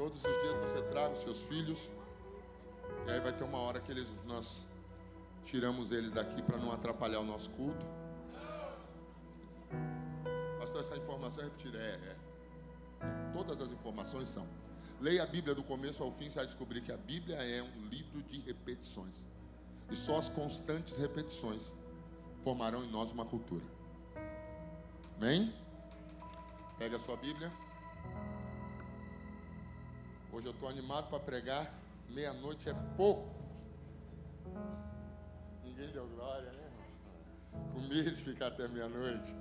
Todos os dias você traga os seus filhos. E aí vai ter uma hora que eles, nós tiramos eles daqui para não atrapalhar o nosso culto. Pastor, essa informação é repetir. É, é. é. Todas as informações são. Leia a Bíblia do começo ao fim, você vai descobrir que a Bíblia é um livro de repetições. E só as constantes repetições formarão em nós uma cultura. Amém? Pega a sua Bíblia. Hoje eu estou animado para pregar. Meia-noite é pouco. Ninguém deu glória, né? Com medo de ficar até meia-noite.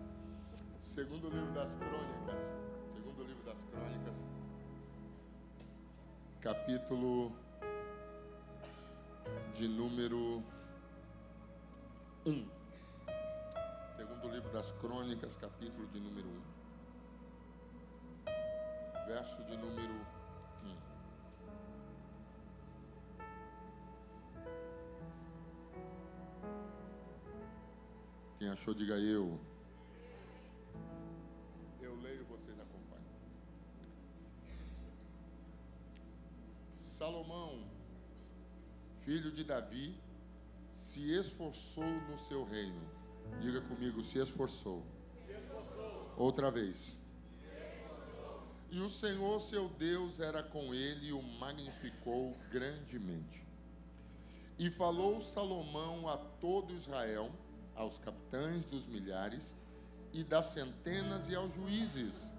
Segundo livro das crônicas. Segundo livro das crônicas. Capítulo de número 1. Segundo livro das crônicas, capítulo de número 1. Verso de número 1. Quem achou, diga eu. Eu leio, vocês acompanham. Salomão, filho de Davi, se esforçou no seu reino. Diga comigo, se esforçou. Se esforçou. Outra vez. E o Senhor seu Deus era com ele e o magnificou grandemente. E falou Salomão a todo Israel, aos capitães dos milhares e das centenas e aos juízes,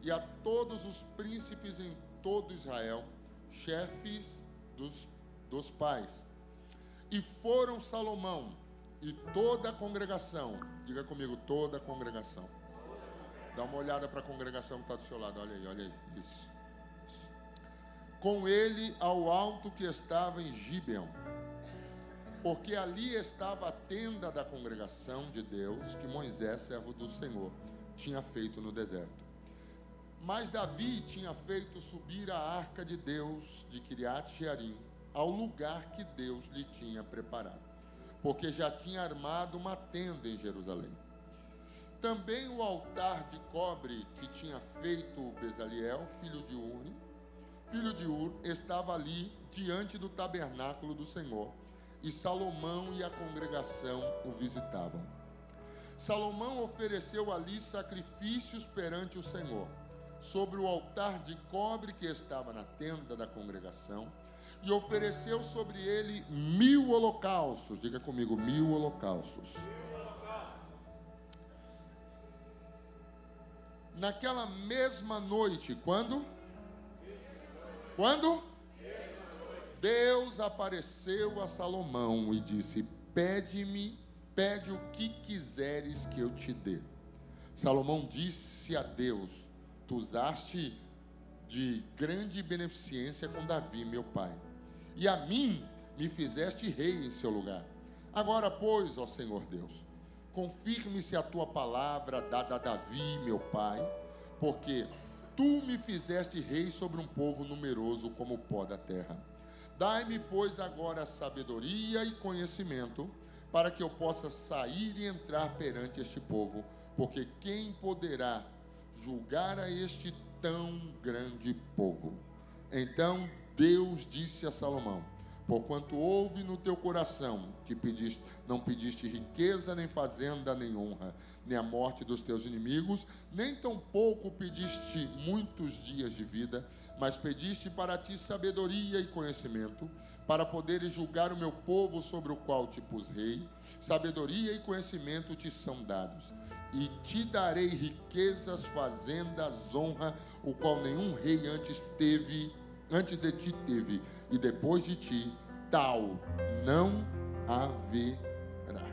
e a todos os príncipes em todo Israel, chefes dos, dos pais. E foram Salomão e toda a congregação, diga comigo, toda a congregação. Dá uma olhada para a congregação que está do seu lado, olha aí, olha aí, isso, isso. Com ele ao alto que estava em Gibeão porque ali estava a tenda da congregação de Deus que Moisés, servo do Senhor, tinha feito no deserto. Mas Davi tinha feito subir a arca de Deus de Kiriat Jearim ao lugar que Deus lhe tinha preparado, porque já tinha armado uma tenda em Jerusalém. Também o altar de cobre que tinha feito Bezaliel, filho de Uri, filho de Ur, estava ali diante do tabernáculo do Senhor e Salomão e a congregação o visitavam. Salomão ofereceu ali sacrifícios perante o Senhor, sobre o altar de cobre que estava na tenda da congregação, e ofereceu sobre ele mil holocaustos. Diga comigo, mil holocaustos. Naquela mesma noite, quando? Quando? Deus apareceu a Salomão e disse: Pede-me, pede o que quiseres que eu te dê. Salomão disse a Deus: Tu usaste de grande beneficência com Davi, meu pai, e a mim me fizeste rei em seu lugar. Agora, pois, ó Senhor Deus, confirme-se a tua palavra dada a Davi, meu pai, porque tu me fizeste rei sobre um povo numeroso como o pó da terra. Dai-me, pois, agora sabedoria e conhecimento, para que eu possa sair e entrar perante este povo, porque quem poderá julgar a este tão grande povo? Então Deus disse a Salomão: Porquanto houve no teu coração que pediste, não pediste riqueza, nem fazenda, nem honra, nem a morte dos teus inimigos, nem tampouco pediste muitos dias de vida, mas pediste para ti sabedoria e conhecimento, para poderes julgar o meu povo sobre o qual te pus rei. Sabedoria e conhecimento te são dados. E te darei riquezas, fazendas, honra, o qual nenhum rei antes teve, antes de ti teve, e depois de ti, tal não haverá.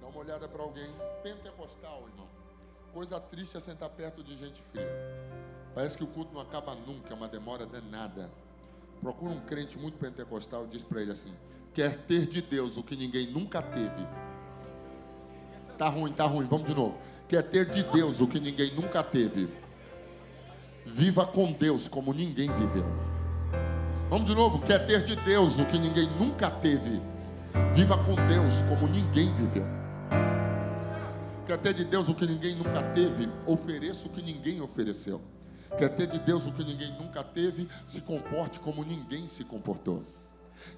Dá uma olhada para alguém pentecostal, irmão. Coisa triste é sentar perto de gente fria. Parece que o culto não acaba nunca, é uma demora danada. Procura um crente muito pentecostal e diz para ele assim: quer ter de Deus o que ninguém nunca teve. Tá ruim, tá ruim, vamos de novo. Quer ter de Deus o que ninguém nunca teve. Viva com Deus como ninguém viveu. Vamos de novo. Quer ter de Deus o que ninguém nunca teve. Viva com Deus como ninguém viveu. Quer ter de Deus o que ninguém nunca teve. Ofereça o que ninguém ofereceu. Quer ter de Deus o que ninguém nunca teve? Se comporte como ninguém se comportou.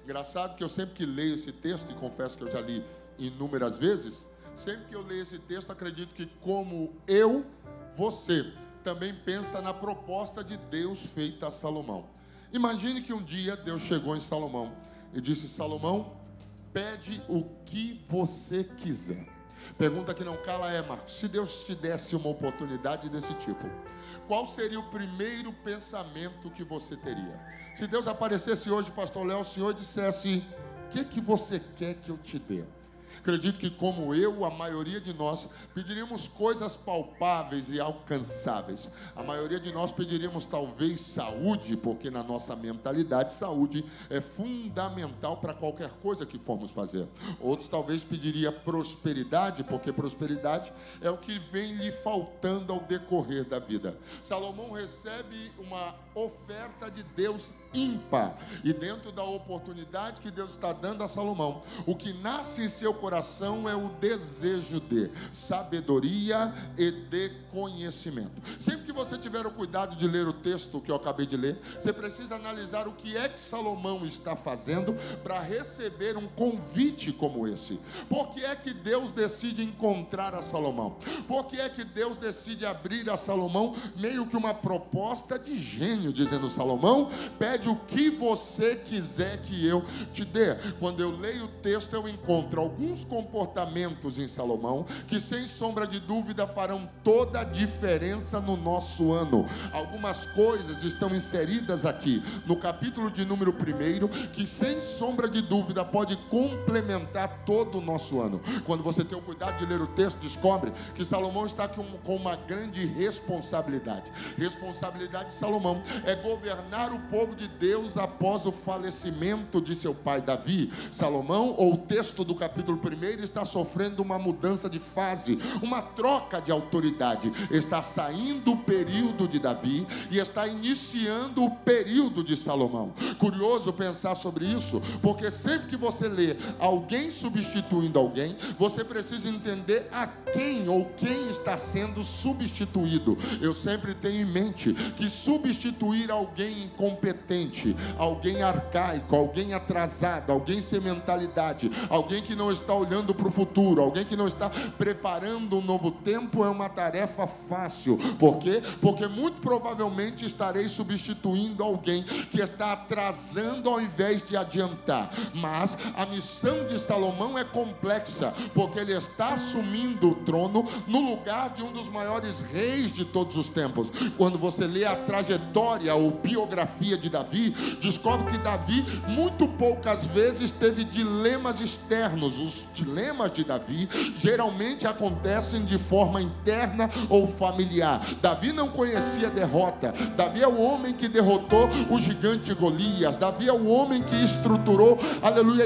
Engraçado que eu sempre que leio esse texto, e confesso que eu já li inúmeras vezes, sempre que eu leio esse texto, acredito que, como eu, você também pensa na proposta de Deus feita a Salomão. Imagine que um dia Deus chegou em Salomão e disse: Salomão, pede o que você quiser. Pergunta que não cala é, Marcos, se Deus te desse uma oportunidade desse tipo, qual seria o primeiro pensamento que você teria? Se Deus aparecesse hoje, pastor Léo, o senhor dissesse: "O que que você quer que eu te dê?" Acredito que, como eu, a maioria de nós pediríamos coisas palpáveis e alcançáveis. A maioria de nós pediríamos talvez saúde, porque na nossa mentalidade, saúde é fundamental para qualquer coisa que formos fazer. Outros talvez pediria prosperidade, porque prosperidade é o que vem lhe faltando ao decorrer da vida. Salomão recebe uma oferta de Deus ímpar. E dentro da oportunidade que Deus está dando a Salomão, o que nasce em seu coração é o desejo de sabedoria e de conhecimento. Sempre que você tiver o cuidado de ler o texto que eu acabei de ler, você precisa analisar o que é que Salomão está fazendo para receber um convite como esse. Por que é que Deus decide encontrar a Salomão? Por que é que Deus decide abrir a Salomão meio que uma proposta de gênio, dizendo: Salomão, pede o que você quiser que eu te dê. Quando eu leio o texto, eu encontro alguns comportamentos em Salomão que, sem sombra de dúvida, farão toda a diferença no nosso ano. Algumas coisas estão inseridas aqui no capítulo de número 1, que, sem sombra de dúvida, pode complementar todo o nosso ano. Quando você tem o cuidado de ler o texto, descobre que Salomão está com uma grande responsabilidade. Responsabilidade de Salomão é governar o povo de Deus após o falecimento de seu pai Davi. Salomão, ou o texto do capítulo 1, está sofrendo uma mudança de fase, uma troca de autoridade. Está saindo o período de Davi e está iniciando o período de Salomão. Curioso pensar sobre isso, porque sempre que você lê alguém substituindo alguém, você precisa entender a quem ou quem está sendo substituído. Eu sempre tenho em mente que substituir alguém incompetente alguém arcaico, alguém atrasado, alguém sem mentalidade, alguém que não está olhando para o futuro, alguém que não está preparando um novo tempo, é uma tarefa fácil. Por quê? Porque muito provavelmente estarei substituindo alguém que está atrasando ao invés de adiantar. Mas a missão de Salomão é complexa, porque ele está assumindo o trono no lugar de um dos maiores reis de todos os tempos. Quando você lê a trajetória ou biografia de Davi, Davi, descobre que Davi muito poucas vezes teve dilemas externos. Os dilemas de Davi geralmente acontecem de forma interna ou familiar. Davi não conhecia derrota. Davi é o homem que derrotou o gigante Golias. Davi é o homem que estruturou, aleluia,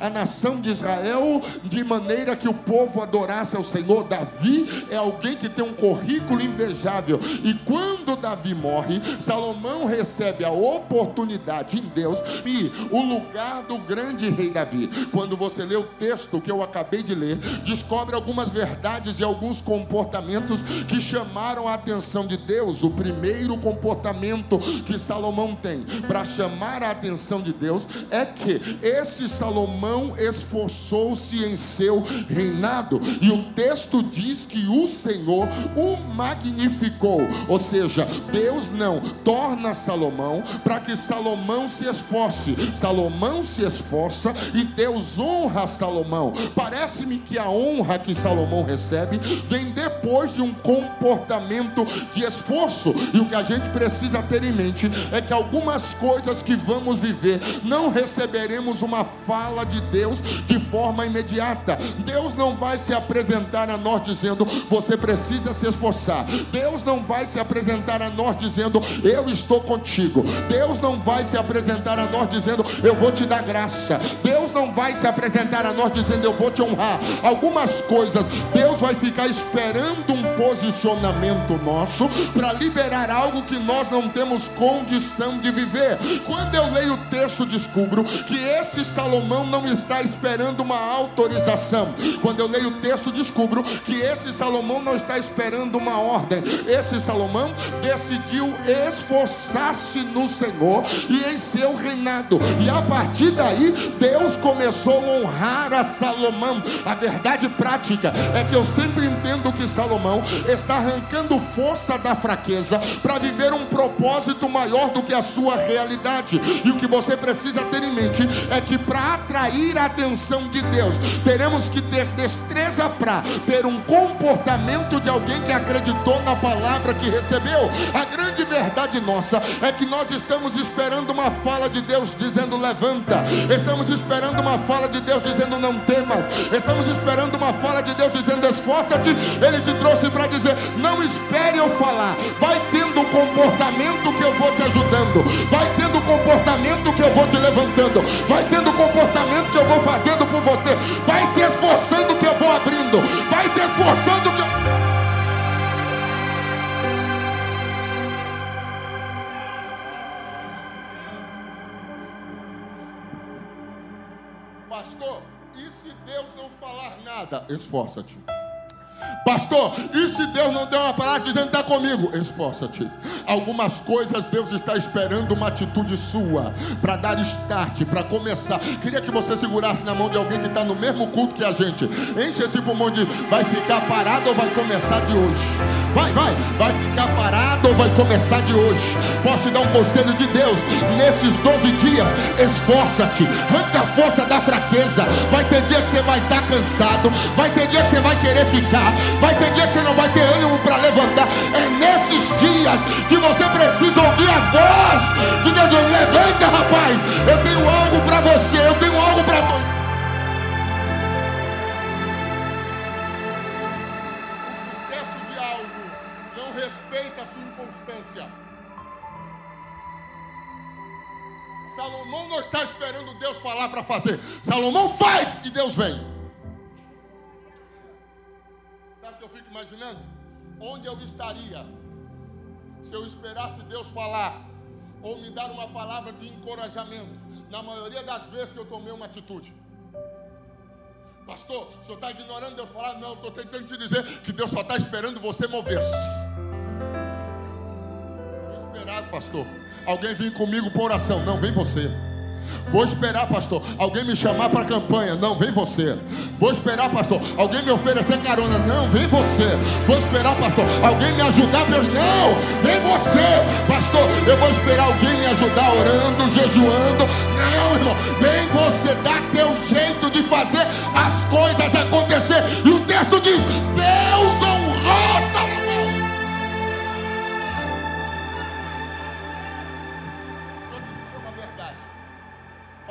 a nação de Israel de maneira que o povo adorasse ao Senhor. Davi é alguém que tem um currículo invejável. E quando Davi morre, Salomão recebe a oportunidade em Deus e o lugar do grande rei Davi. Quando você lê o texto que eu acabei de ler, descobre algumas verdades e alguns comportamentos que chamaram a atenção de Deus. O primeiro comportamento que Salomão tem para chamar a atenção de Deus é que esse Salomão esforçou-se em seu reinado, e o texto diz que o Senhor o magnificou, ou seja, Deus não torna Salomão para que Salomão se esforce. Salomão se esforça e Deus honra Salomão. Parece-me que a honra que Salomão recebe vem depois de um comportamento de esforço. E o que a gente precisa ter em mente é que algumas coisas que vamos viver não receberemos uma fala de Deus de forma imediata. Deus não vai se apresentar a nós dizendo você precisa se esforçar. Deus não vai se apresentar a nós dizendo eu estou contigo. Deus não vai se apresentar a nós dizendo eu vou te dar graça. Deus não vai se apresentar a nós dizendo eu vou te honrar. Algumas coisas Deus vai ficar esperando um posicionamento nosso para liberar algo que nós não temos condição de viver. Quando eu leio o texto, descubro que esse Salomão não está esperando uma autorização. Quando eu leio o texto, descubro que esse Salomão não está esperando uma ordem. Esse Salomão decidiu esforçar-se no Senhor e em seu reinado. E a partir daí, Deus começou a honrar a Salomão. A verdade prática é que eu sempre entendo que Salomão está arrancando força da fraqueza para viver um propósito maior do que a sua realidade. E o que você precisa ter em mente é que para atrair a atenção de Deus, teremos que ter destreza para ter um comportamento de alguém que acreditou na palavra que recebeu. A grande verdade nossa é que nós estamos esperando uma fala de Deus dizendo levanta. Estamos esperando uma fala de Deus dizendo não temas. Estamos esperando uma fala de Deus dizendo esforça-te. Ele te trouxe para dizer não espere eu falar. Vai tendo comportamento que eu vou te ajudando. Vai tendo comportamento que eu vou te levantando. Vai tendo comportamento que eu vou fazendo por você. Vai se esforçando que eu vou abrindo. Vai se esforçando que eu Deus não falar nada? Esforça-te. Pastor, e se Deus não deu uma palavra dizendo está comigo? Esforça-te. Algumas coisas Deus está esperando uma atitude sua para dar start, para começar. Queria que você segurasse na mão de alguém que está no mesmo culto que a gente. Enche esse pulmão de vai ficar parado ou vai começar de hoje? Vai, vai, vai ficar parado ou vai começar de hoje? Posso te dar um conselho de Deus? Nesses 12 dias, esforça-te, arranca a força da fraqueza. Vai ter dia que você vai estar tá cansado, vai ter dia que você vai querer ficar, vai ter dia que você não vai ter ânimo para levantar. É nesses dias que você precisa ouvir a voz de Deus. Levanta, rapaz, eu tenho algo para você, eu tenho algo para você. respeita a sua inconstância. Salomão não está esperando Deus falar para fazer. Salomão faz e Deus vem. Imaginando? Onde eu estaria se eu esperasse Deus falar ou me dar uma palavra de encorajamento? Na maioria das vezes que eu tomei uma atitude. Pastor, o senhor está ignorando Deus falar? Não, estou tentando te dizer que Deus só está esperando você mover-se esperar, pastor. Alguém vir comigo por oração. Não, vem você. Vou esperar, pastor. Alguém me chamar para campanha. Não, vem você. Vou esperar, pastor. Alguém me oferecer carona. Não, vem você. Vou esperar, pastor. Alguém me ajudar. Não, vem você. Pastor, eu vou esperar alguém me ajudar orando, jejuando. Não, irmão. Vem você. Dá teu jeito de fazer as coisas acontecer. E o texto diz: Deus honrou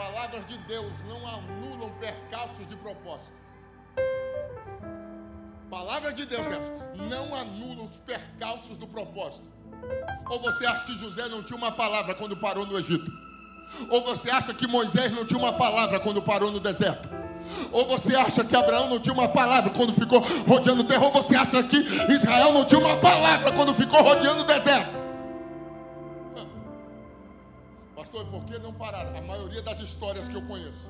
palavras de Deus não anulam percalços de propósito. Palavra de Deus, não anulam os percalços do propósito. Ou você acha que José não tinha uma palavra quando parou no Egito? Ou você acha que Moisés não tinha uma palavra quando parou no deserto? Ou você acha que Abraão não tinha uma palavra quando ficou rodeando o terra? Ou você acha que Israel não tinha uma palavra quando ficou rodeando o deserto? Por que não parar? A maioria das histórias que eu conheço,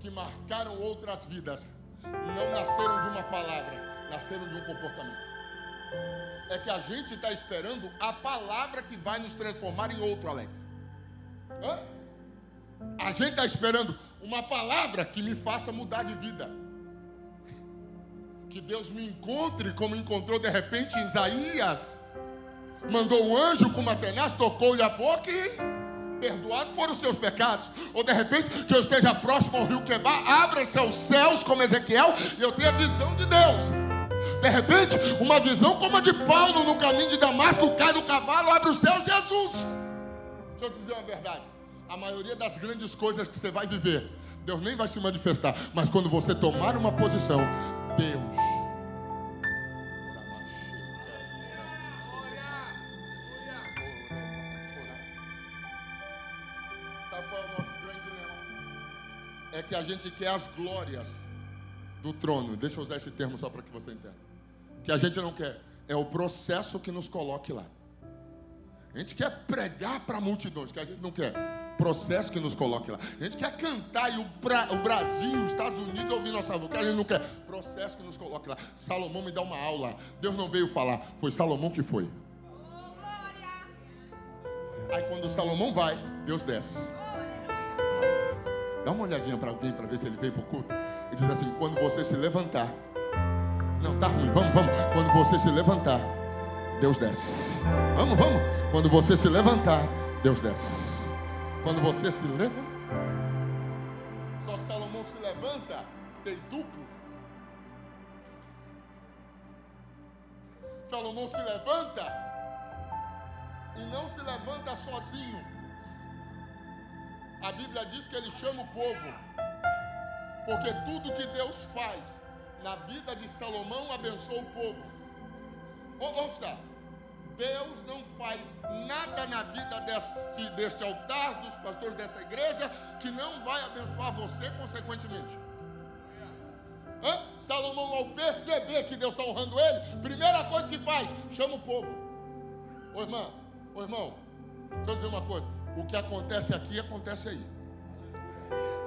que marcaram outras vidas, não nasceram de uma palavra, nasceram de um comportamento. É que a gente está esperando a palavra que vai nos transformar em outro, Alex. Hã? A gente está esperando uma palavra que me faça mudar de vida. Que Deus me encontre como encontrou de repente Isaías. Mandou um anjo com uma tenaz, tocou-lhe a boca e perdoados foram os seus pecados. Ou de repente, que eu esteja próximo ao rio Quebar, abra-se aos céus como Ezequiel e eu tenha visão de Deus. De repente, uma visão como a de Paulo no caminho de Damasco, cai do cavalo, abre o céu, Jesus. Deixa eu dizer uma verdade. A maioria das grandes coisas que você vai viver, Deus nem vai se manifestar. Mas quando você tomar uma posição, Deus é que a gente quer as glórias do trono. Deixa eu usar esse termo só para que você entenda. Que a gente não quer é o processo que nos coloque lá. A gente quer pregar para multidões, que a gente não quer. Processo que nos coloque lá. A gente quer cantar e o, o Brasil, os Estados Unidos ouvir nossa voz, que a gente não quer. Processo que nos coloque lá. Salomão me dá uma aula. Deus não veio falar, foi Salomão que foi. Aí quando Salomão vai, Deus desce. Dá uma olhadinha para alguém para ver se ele veio para o culto. E diz assim: quando você se levantar. Não, tá ruim, vamos, vamos. Quando você se levantar, Deus desce. Vamos, vamos. Quando você se levantar, Deus desce. Quando você se levanta. Só que Salomão se levanta, tem duplo. Salomão se levanta e não se levanta sozinho. A Bíblia diz que ele chama o povo, porque tudo que Deus faz na vida de Salomão abençoa o povo. Ouça, Deus não faz nada na vida deste, deste altar, dos pastores dessa igreja, que não vai abençoar você consequentemente. Hã? Salomão, ao perceber que Deus está honrando ele, primeira coisa que faz, chama o povo. Ô irmão, ô irmão, deixa eu dizer uma coisa. O que acontece aqui, acontece aí.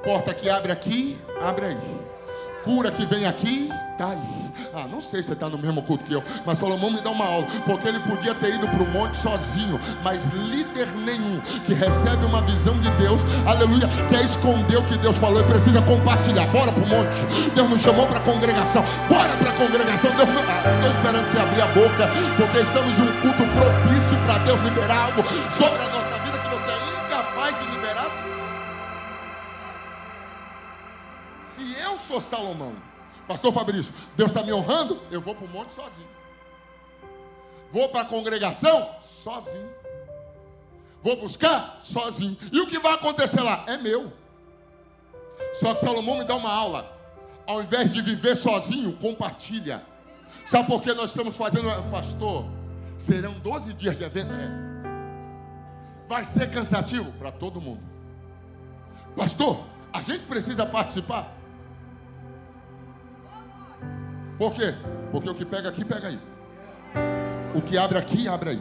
Porta que abre aqui, abre aí cura que vem aqui, está aí. Ah, não sei se você está no mesmo culto que eu, mas Salomão me dá uma aula, porque ele podia ter ido para o monte sozinho, mas líder nenhum que recebe uma visão de Deus, aleluia, quer esconder o que Deus falou e precisa compartilhar. Bora para o monte. Deus nos chamou para a congregação, bora para a congregação. Deus ah, estou esperando você abrir a boca, porque estamos em um culto propício para Deus liberar algo sobre a nossa sou Salomão, Pastor Fabrício, Deus está me honrando, eu vou para o monte sozinho. Vou para a congregação sozinho. Vou buscar sozinho. E o que vai acontecer lá? É meu. Só que Salomão me dá uma aula. Ao invés de viver sozinho, compartilha. Sabe por que nós estamos fazendo, pastor? Serão 12 dias de evento. É. Vai ser cansativo para todo mundo. Pastor, a gente precisa participar. Por quê? Porque o que pega aqui, pega aí. O que abre aqui, abre aí.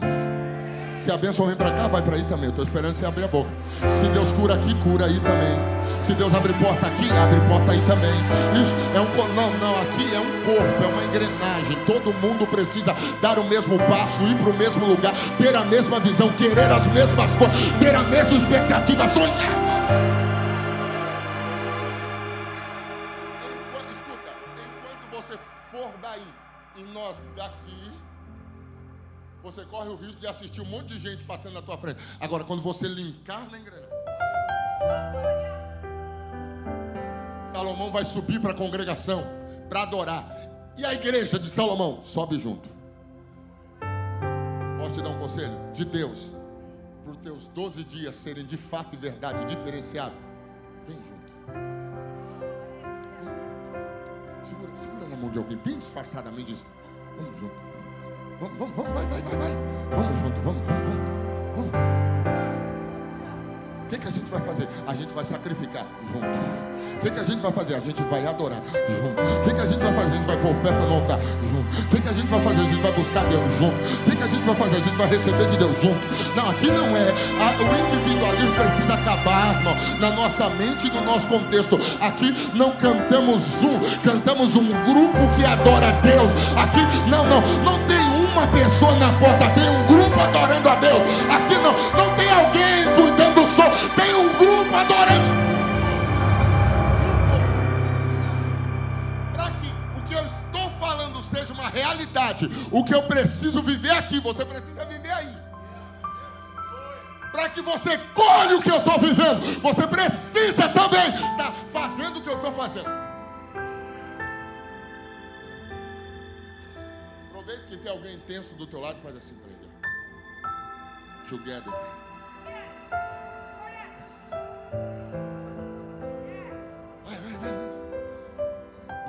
Se a bênção vem para cá, vai para aí também. Estou esperando você abrir a boca. Se Deus cura aqui, cura aí também. Se Deus abre porta aqui, abre porta aí também. Isso é um não, não, aqui é um corpo, é uma engrenagem. Todo mundo precisa dar o mesmo passo, ir para o mesmo lugar, ter a mesma visão, querer as mesmas coisas, ter a mesma expectativa, sonhar. Nós daqui, você corre o risco de assistir um monte de gente passando na tua frente. Agora, quando você linkar na engrenagem, Salomão vai subir para a congregação para adorar. E a igreja de Salomão sobe junto. Posso te dar um conselho? De Deus, para os teus 12 dias serem de fato e verdade diferenciados, vem junto. Segura, segura na mão de alguém, bem disfarçadamente, diz: Vamos junto. Vamos, vamos, vamos, vai, vai, vai, vai. Vamos junto, vamos, vamos, vamos. vamos. O que, que a gente vai fazer? A gente vai sacrificar junto. O que, que a gente vai fazer? A gente vai adorar junto. O que, que a gente vai fazer? A gente vai pôr oferta no altar junto. O que, que a gente vai fazer? A gente vai buscar Deus junto. O que, que a gente vai fazer? A gente vai receber de Deus junto. Não, aqui não é. o individualismo precisa acabar na nossa mente e no nosso contexto. Aqui não cantamos um, cantamos um grupo que adora Deus. Aqui não, não, não tem uma pessoa na porta, tem um grupo adorando a Deus. Aqui não, não o que eu preciso viver aqui, você precisa viver aí. Para que você colhe o que eu estou vivendo, você precisa também estar tá fazendo o que eu estou fazendo. Aproveita que tem alguém tenso do teu lado e faz assim para ele. Together.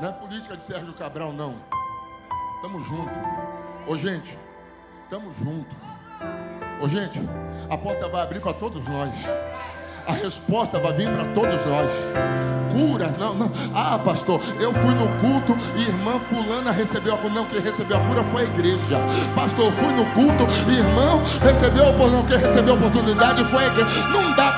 Não é política de Sérgio Cabral, não. Tamo junto. Ô gente, tamo junto. Ô gente, a porta vai abrir para todos nós a resposta vai vir para todos nós. Cura, não, não. Ah, pastor, eu fui no culto e irmã fulana recebeu a cura. Não, quem recebeu a cura foi a igreja. Pastor, eu fui no culto e irmão recebeu a oportunidade. Não, quem recebeu a oportunidade foi a igreja. Não dá.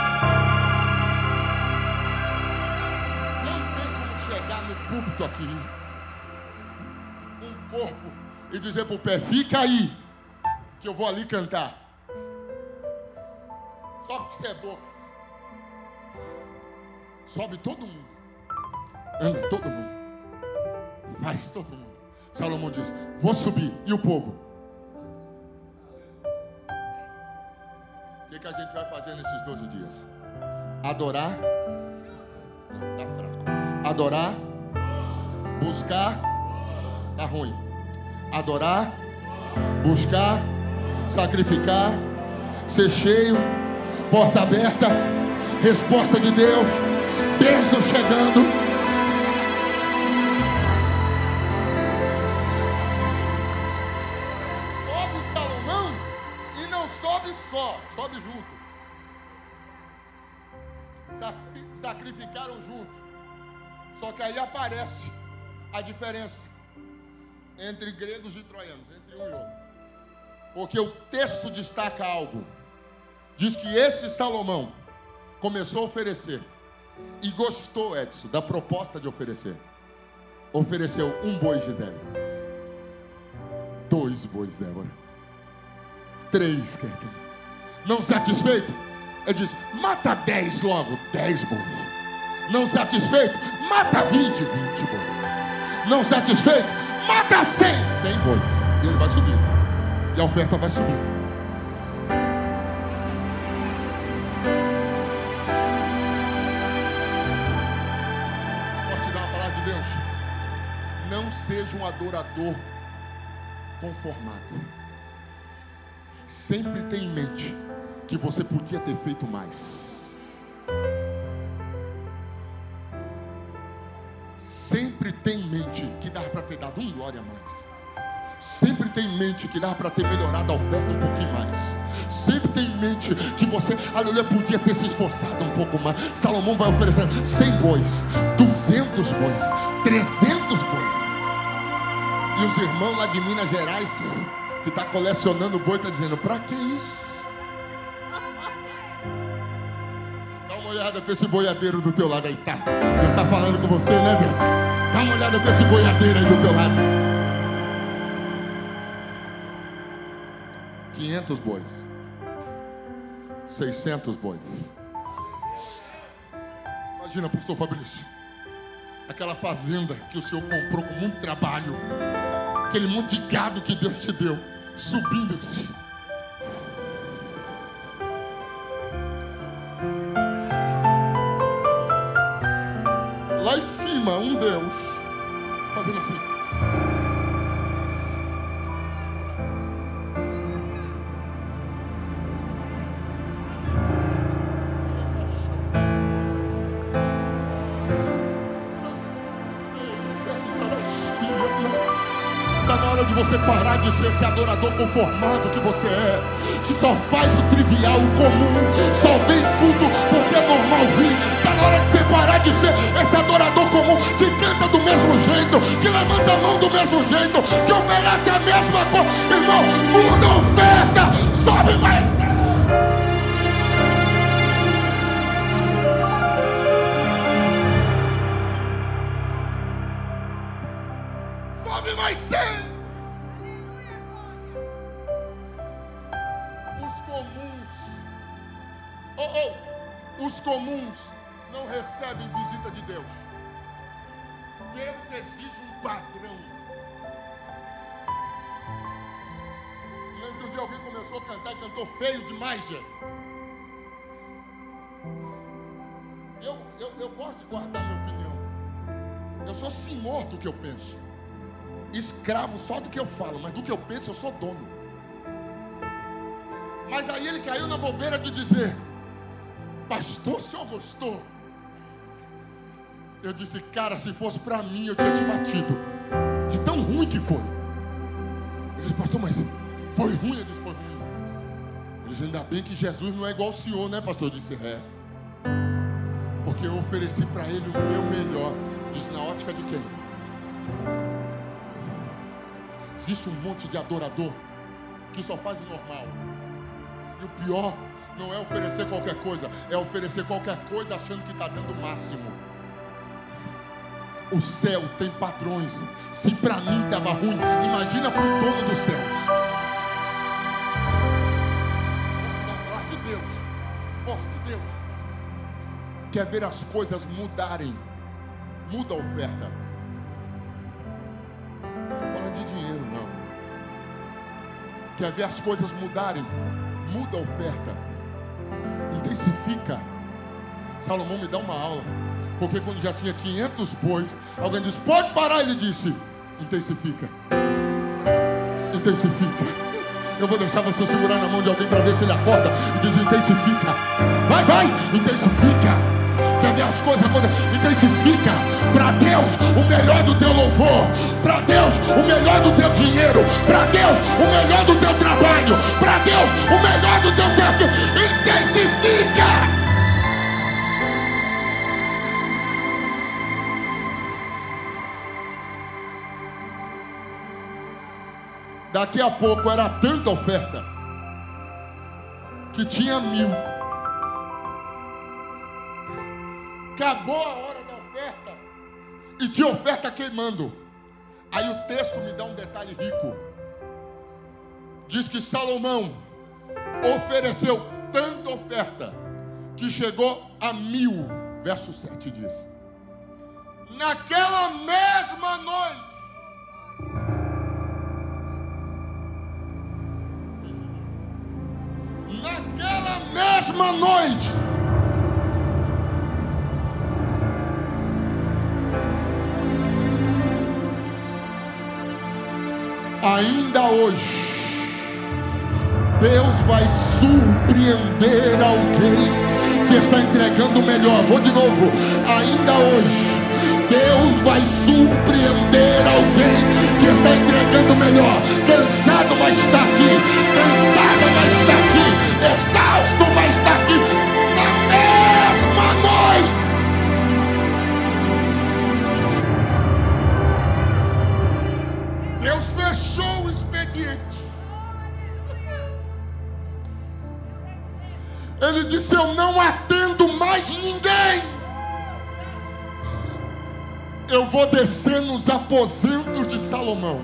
Não tem como chegar no púlpito aqui. Corpo e dizer para o pé, fica aí, que eu vou ali cantar. Só porque você é boca. Sobe todo mundo. Anda todo mundo. Faz todo mundo. Salomão diz: Vou subir. E o povo? O que, que a gente vai fazer nesses 12 dias? Adorar. Não, tá fraco. Adorar. Buscar. Tá ruim. Adorar. Buscar. Sacrificar. Ser cheio. Porta aberta. Resposta de Deus. Bênção chegando. Sobe Salomão e não sobe só, sobe junto. Sacri- Sacrificaram junto. Só que aí aparece a diferença entre gregos e troianos, entre um e outro. Porque o texto destaca algo. Diz que esse Salomão começou a oferecer e gostou, Edson, da proposta de oferecer. Ofereceu um boi, Gisele. Dois bois, Débora. Três, Kathleen. Não satisfeito? Ele diz: mata dez logo, dez bois. Não satisfeito? Mata vinte, vinte bois. Não satisfeito? Mata cem, cem bois. E ele vai subir. E a oferta vai subir. Posso te dar uma palavra de Deus? Não seja um adorador conformado. Sempre tenha em mente que você podia ter feito mais. Sempre tenha em mente que dá para ter dado um glória a mais. Sempre tenha em mente que dá para ter melhorado a oferta um pouquinho mais. Sempre tenha em mente que você, aleluia, podia ter se esforçado um pouco mais. Salomão vai oferecer 100 bois, 200 bois, 300 bois. E os irmãos lá de Minas Gerais, que está colecionando boi, está dizendo: para que isso? Uma olhada para esse boiadeiro do teu lado aí, tá? Deus está falando com você, né, Deus? Dá uma olhada para esse boiadeiro aí do teu lado. 500 bois. 600 bois. Imagina, pastor Fabrício. Aquela fazenda que o senhor comprou com muito trabalho. Aquele monte de gado que Deus te deu. Subindo-te. Deus. Fazendo assim. Parar de ser esse adorador conformado que você é, que só faz o trivial, o comum, só vem em culto porque é normal vir. Está na hora de você parar de ser esse adorador comum que canta do mesmo jeito, que levanta a mão do mesmo jeito, que oferece a mesma coisa. Irmão, muda a oferta, sobe mais. Eu, gosto de guardar minha opinião. Eu sou senhor do que eu penso. Escravo só do que eu falo, mas do que eu penso eu sou dono. Mas aí ele caiu na bobeira de dizer: Pastor, o senhor gostou? Eu disse, cara, se fosse para mim eu tinha te batido. De tão ruim que foi. Ele disse, pastor, mas foi ruim? Eu disse, foi ruim. Ele disse, ainda bem que Jesus não é igual ao senhor, né, pastor? Eu disse, é. Porque eu ofereci para ele o meu melhor. Disse, na ótica de quem? Existe um monte de adorador que só faz o normal. E o pior não é oferecer qualquer coisa, é oferecer qualquer coisa achando que está dando o máximo. O céu tem padrões. Se para mim estava ruim, imagina para o dono dos céus. Quer ver as coisas mudarem, muda a oferta. Não estou falando de dinheiro, não. Quer ver as coisas mudarem, muda a oferta, intensifica. Salomão me dá uma aula, porque quando já tinha 500 bois, alguém disse: Pode parar. Ele disse: Intensifica, intensifica. Eu vou deixar você segurar na mão de alguém para ver se ele acorda e diz: intensifica. Vai, vai, intensifica. Quer ver as coisas acontecendo? Intensifica. Para Deus, o melhor do teu louvor. Para Deus, o melhor do teu dinheiro. Para Deus, o melhor do teu trabalho. Para Deus, o melhor do teu serviço. Intensifica. Daqui a pouco era tanta oferta que tinha mil. Acabou a hora da oferta e tinha oferta queimando. Aí o texto me dá um detalhe rico. Diz que Salomão ofereceu tanta oferta que chegou a mil. Verso 7 diz: Naquela mesma noite naquela mesma noite. Ainda hoje, Deus vai surpreender alguém que está entregando melhor. Vou de novo. Ainda hoje, Deus vai surpreender alguém que está entregando melhor. Cansado, vai estar aqui. Cansada, vai estar aqui. Exausto, vai Ele disse: Eu não atendo mais ninguém eu vou descer nos aposentos de Salomão.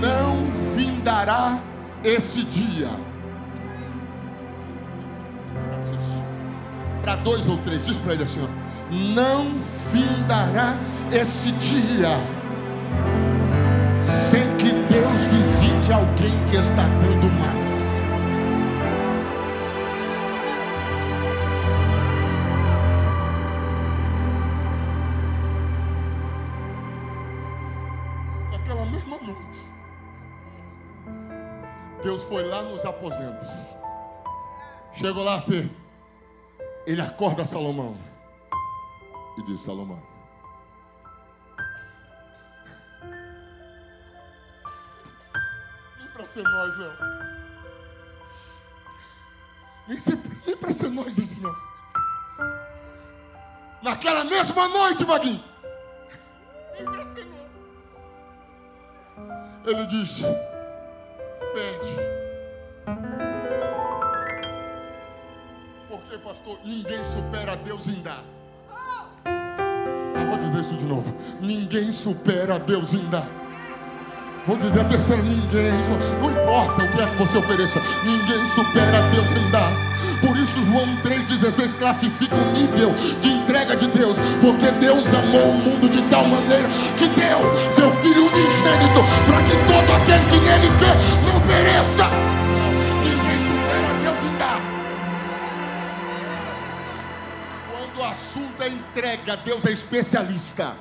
Não findará esse dia. Para dois ou três, diz para ele assim: ó, não findará esse dia sem que Deus visite alguém que está dando mais. Deus foi lá nos aposentos. Chegou lá, Fê. Ele acorda Salomão. E diz: Salomão. Ser nós, Léo. Nem, nem para ser nós, gente, nós. Naquela mesma noite, Vaguinho. Nem para ser nós. Ele diz pede. Porque, pastor, ninguém supera Deus em dar. Eu vou dizer isso de novo. Ninguém supera Deus em dar. Vou dizer a terceira, ninguém, não importa o que é que você ofereça, ninguém supera Deus em dar. Por isso João 3,16 classifica o nível de entrega de Deus, porque Deus amou o mundo de tal maneira que deu seu Filho unigênito para que todo aquele que nele quer não pereça. Ninguém supera Deus em dar. Quando o assunto é entrega, Deus é especialista.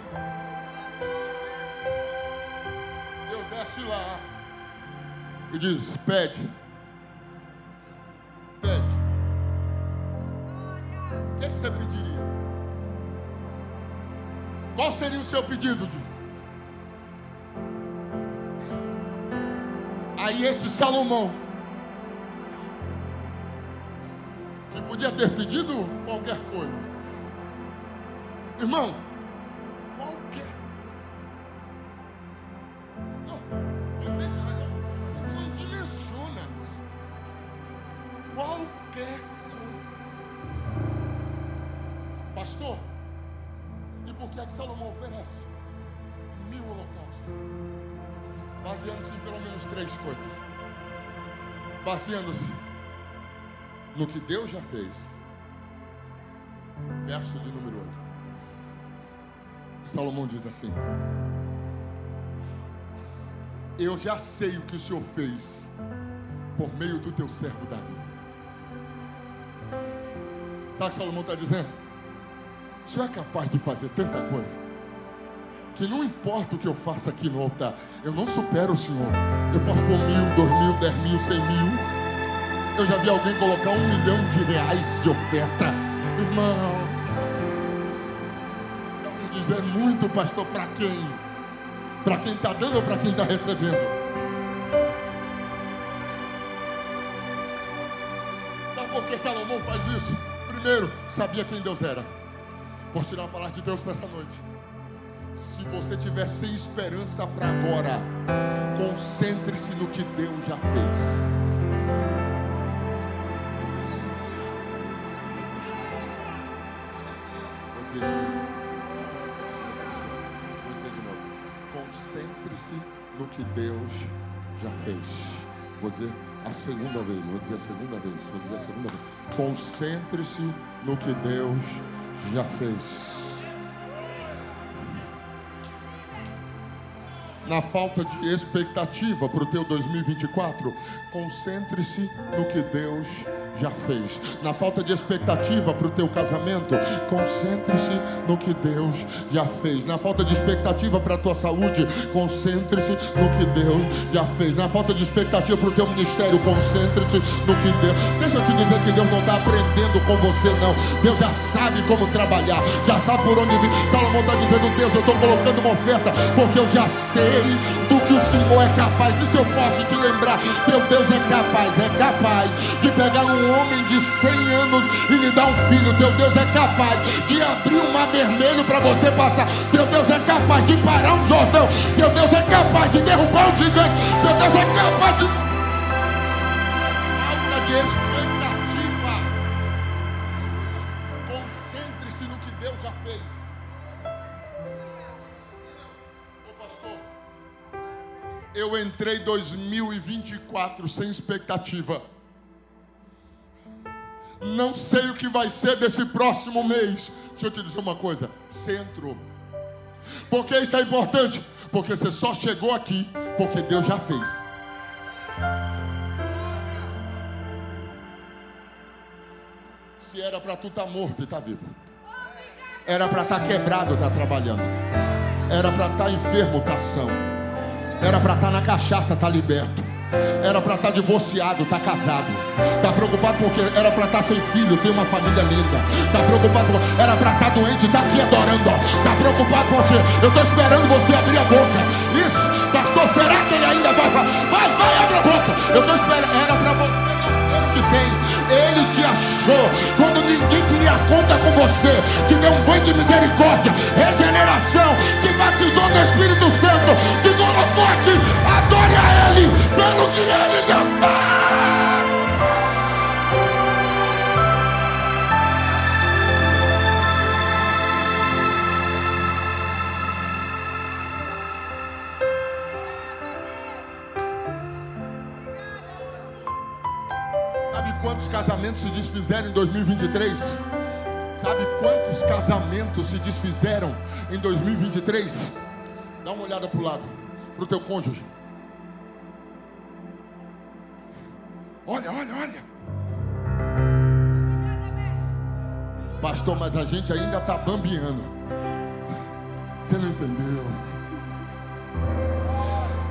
E diz: Pede. Pede. O que, é que você pediria? Qual seria o seu pedido, diz? Aí esse Salomão, que podia ter pedido qualquer coisa, irmão, qualquer não qualquer coisa. Pastor, e por que é que Salomão oferece mil holocaustos? Baseando-se em pelo menos três coisas. Baseando-se no que Deus já fez. Verso de número 8. Salomão diz assim: Eu já sei o que o Senhor fez por meio do teu servo Davi. Sabe o que Salomão está dizendo? O Senhor é capaz de fazer tanta coisa. Que não importa o que eu faça aqui no altar, eu não supero o Senhor. Eu posso pôr mil, dois mil, dez mil, cem mil. Eu já vi alguém colocar um milhão de reais de oferta. Irmão, alguém dizer muito, pastor, para quem? Para quem está dando ou para quem está recebendo? Sabe por que Salomão faz isso? Primeiro, sabia quem Deus era. Posso tirar a palavra de Deus para esta noite. Se você tiver sem esperança para agora, concentre-se no que Deus já fez. Segunda vez, vou dizer a segunda vez, vou dizer a segunda vez. Concentre-se no que Deus já fez. Na falta de expectativa para o teu 2024, concentre-se no que Deus já fez. Na falta de expectativa para o teu casamento, concentre-se no que Deus já fez. Na falta de expectativa para a tua saúde, concentre-se no que Deus já fez. Na falta de expectativa para o teu ministério, concentre-se no que Deus. Deixa eu te dizer que Deus não está aprendendo com você, não. Deus já sabe como trabalhar, já sabe por onde vir. Salomão está dizendo, Deus, eu estou colocando uma oferta, porque eu já sei do que o Senhor é capaz. Isso eu posso te lembrar. Teu Deus é capaz, é capaz de pegar um homem de 100 anos e lhe dar um filho. Teu Deus é capaz de abrir um mar vermelho para você passar. Teu Deus é capaz de parar um Jordão. Teu Deus é capaz de derrubar um gigante. Teu Deus é capaz de. Falta de expectativa. Concentre-se no que Deus já fez. Ô pastor, eu entrei 2024 sem expectativa. Não sei o que vai ser desse próximo mês. Deixa eu te dizer uma coisa: você entrou. Por que isso é importante? Porque você só chegou aqui porque Deus já fez. Se era para tu estar tá morto e tá vivo. Era para estar tá quebrado, tá trabalhando. Era para estar tá enfermo, tá são. Era para estar tá na cachaça, tá liberto. Era para estar tá divorciado, tá casado. Tá preocupado porque era para estar sem filho, tem uma família linda. Tá preocupado porque era para estar doente, tá aqui adorando. Tá preocupado porque eu tô esperando você abrir a boca. Isso, pastor, será que ele ainda vai? Vai, vai, abre a boca. Eu tô esperando. Era para você que tem. Ele te achou quando ninguém queria conta com você. Te deu um banho de misericórdia, regeneração, te batizou no Espírito Santo, te colocou aqui. Adore a Ele pelo que Ele já faz. Quantos casamentos se desfizeram em 2023? Sabe quantos casamentos se desfizeram em 2023? Dá uma olhada para o lado, para o teu cônjuge. Olha, olha, olha. Pastor, mas a gente ainda está bambiando. Você não entendeu?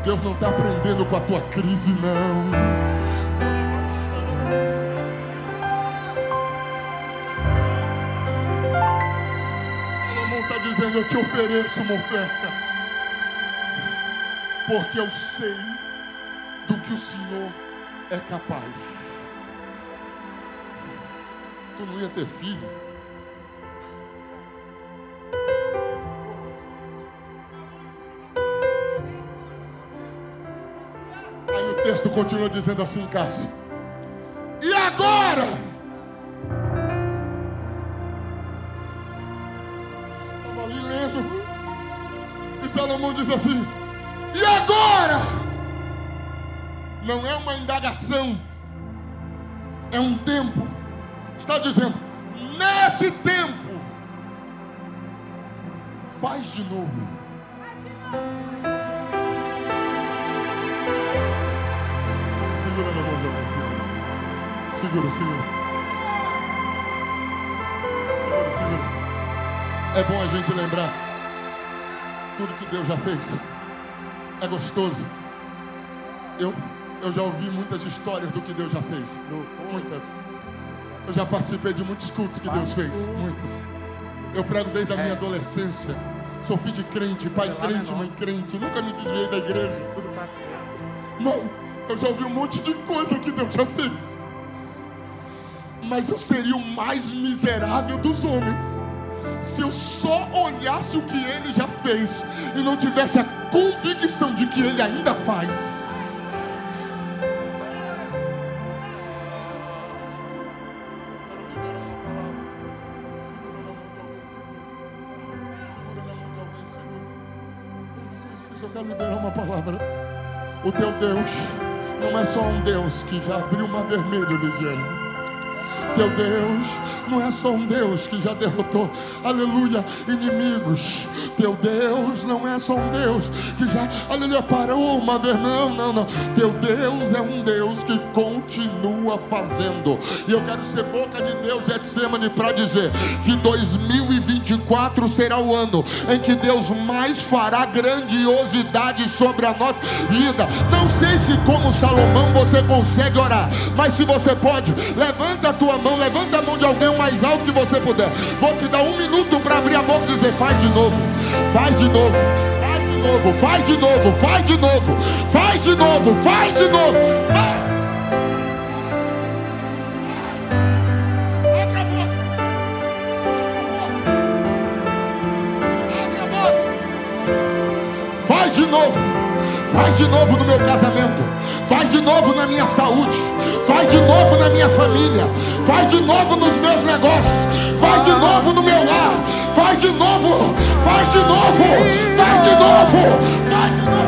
Deus não está aprendendo com a tua crise, não. Dizendo: Eu te ofereço uma oferta, porque eu sei do que o Senhor é capaz. Tu não ia ter filho. Aí o texto continua dizendo assim, Cássio. Salomão diz assim: E agora? Não é uma indagação, é um tempo está dizendo: nesse tempo, faz de novo. Segura na mão de alguém, segura. Segura, segura. É bom a gente lembrar tudo que Deus já fez. É gostoso. Eu, eu já ouvi muitas histórias do que Deus já fez. Muitas. Eu já participei de muitos cultos que Deus fez. Muitos. Eu prego desde a minha adolescência. Sou filho de crente, pai crente, mãe crente. Nunca me desviei da igreja. Não, eu já ouvi um monte de coisa que Deus já fez. Mas eu seria o mais miserável dos homens se eu só olhasse o que ele já fez e não tivesse a convicção de que ele ainda faz. Eu quero liberar uma palavra. O teu Deus não é só um Deus que já abriu o mar vermelho, Ligiane. Teu Deus não é só um Deus que já derrotou, aleluia, inimigos. Teu Deus não é só um Deus que já, aleluia, parou uma vez. Não, não, não. Teu Deus é um Deus que continua fazendo. E eu quero ser boca de Deus, Getsemane, para dizer que 2024 será o ano em que Deus mais fará grandiosidade sobre a nossa vida. Não sei se, como Salomão, você consegue orar, mas se você pode, levanta a tua mão, levanta a mão de alguém o mais alto que você puder. Vou te dar um minuto para abrir a boca e dizer: faz de novo, faz de novo, faz de novo, faz de novo, faz de novo, faz de novo, faz de novo. Vai. Abre a boca. Abre a boca. Faz de novo. Faz de novo no meu casamento. Faz de novo na minha saúde. Faz de novo na minha família. Faz de novo nos meus negócios. Faz de novo no meu lar. Faz de novo. Faz de novo. Faz de novo. Faz de novo. Seu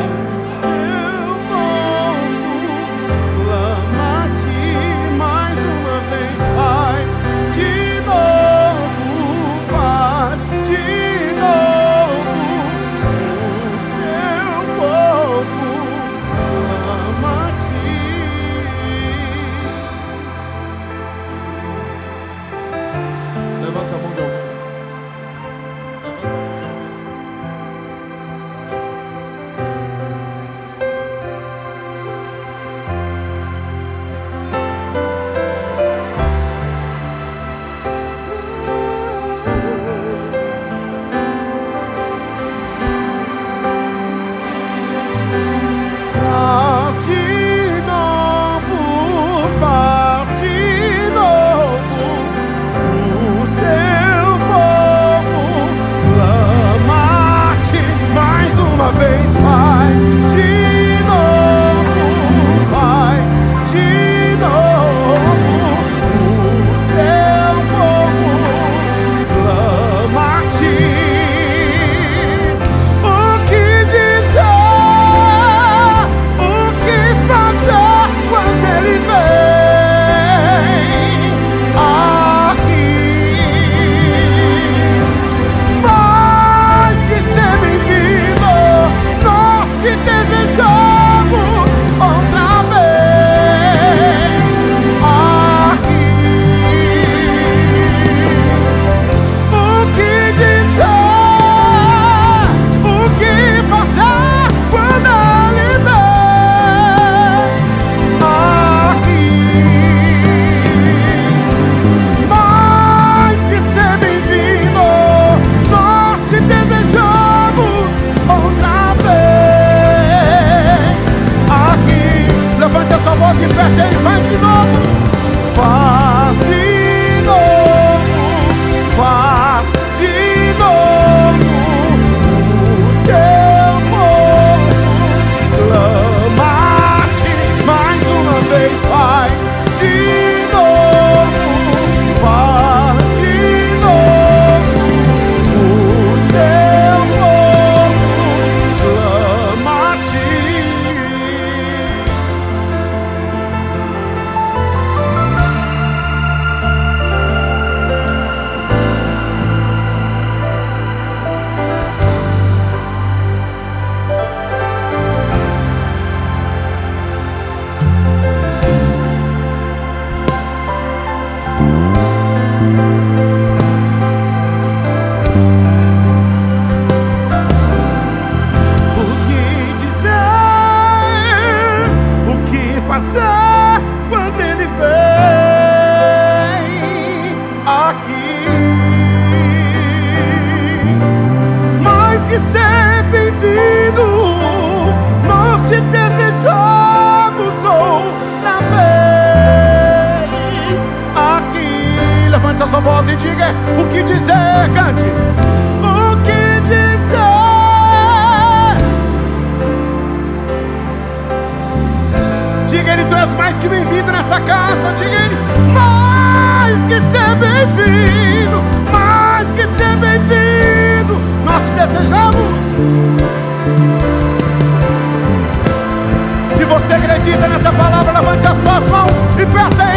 acredita nessa palavra, levante as suas mãos e peça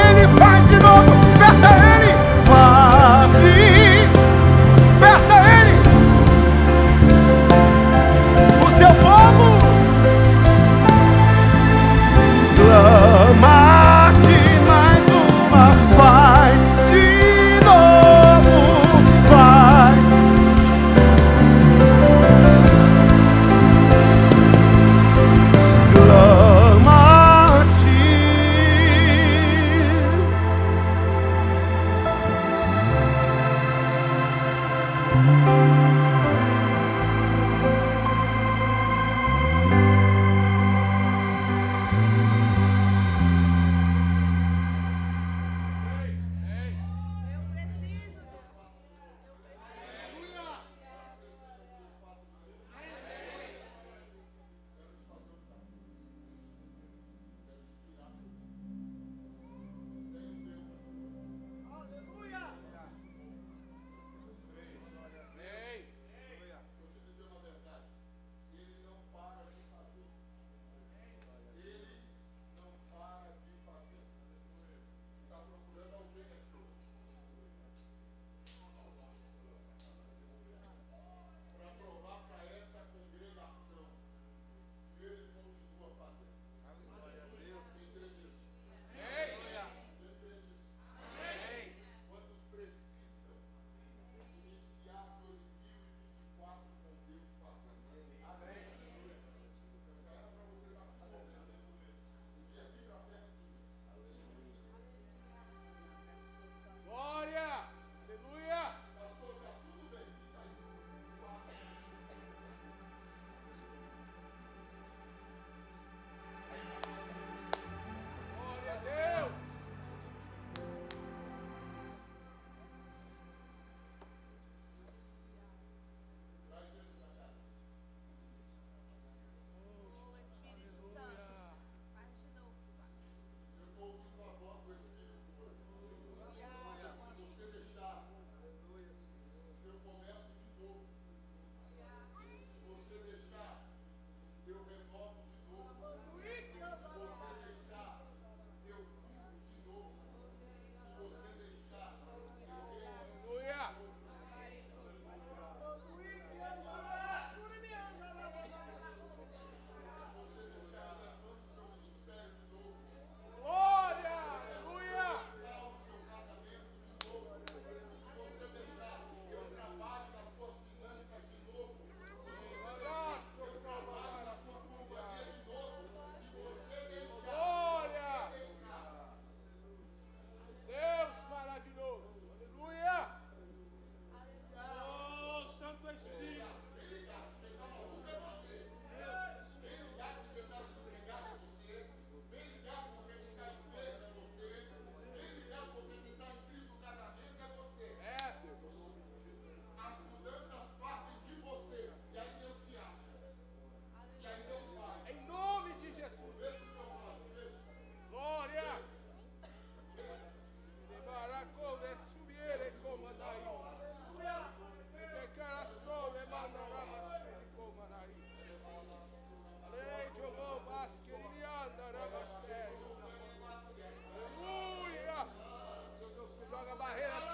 Joga barreira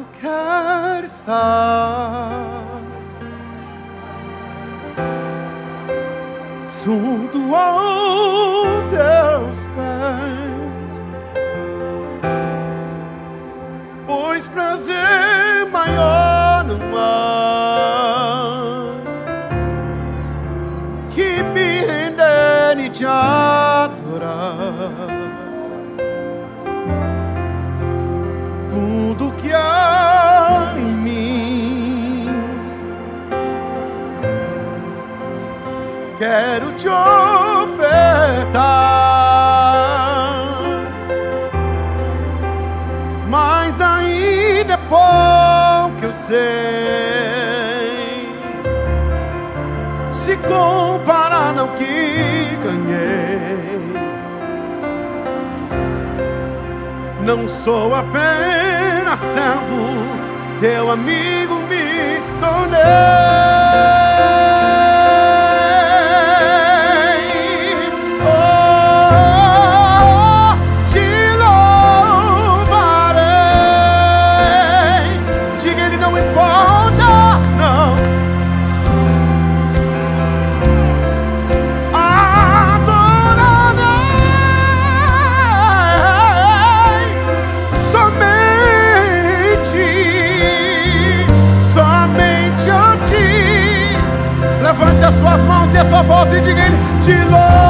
tu queres estar junto ao teus pés, pois prazer maior. ganhei. Não sou apenas servo, teu amigo me tornei. voz e diga: Ele te louvo.